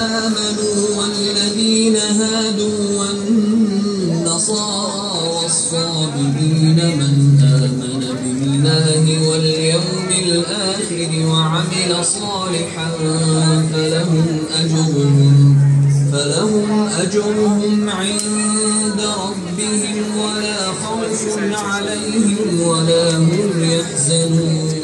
آمنوا والذين هادوا والنصارى والصابئين من آمن بالله واليوم الآخر وعمل صالحا فلهم أجرهم فلهم أجرهم عند ربهم ولا خوف عليهم ولا هم يحزنون.